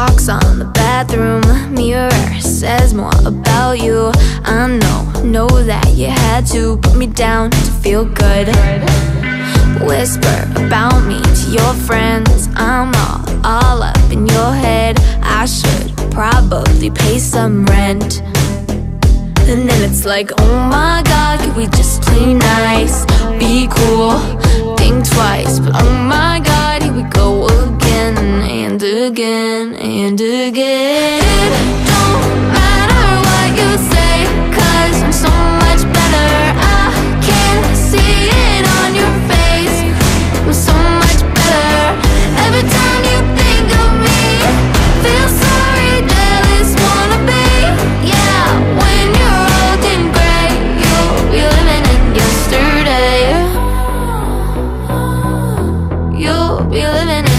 Talks on the bathroom mirror says more about you. I know, know that you had to put me down to feel good. Whisper about me to your friends. I'm all, all up in your head. I should probably pay some rent. And then it's like, oh my god, could we just play nice? Be cool, think twice, but oh my again and again. It don't matter what you say, cause I'm so much better. I can see it on your face. I'm so much better. Every time you think of me, feel sorry, jealous, wanna be. Yeah, when you're old and gray, you'll be living in yesterday. You'll be living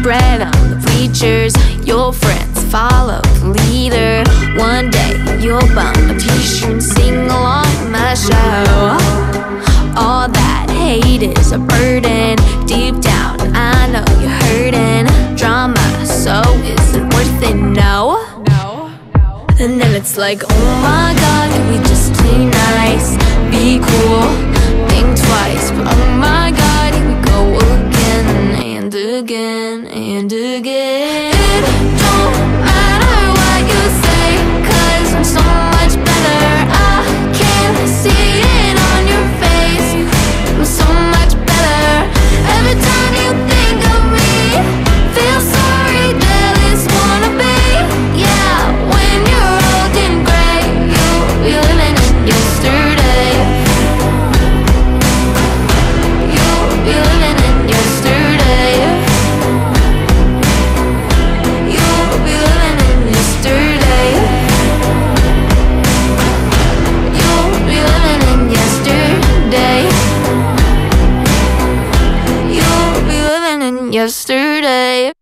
spread on the bleachers. Your friends follow the leader. One day you'll bum a t-shirt and sing along my show. All that hate is a burden. Deep down, I know you're hurting. Drama, so isn't worth it. No. And then it's like, oh my god, can we just play nice? Be cool, think twice. But oh my god, here we go again and again and again. Yesterday.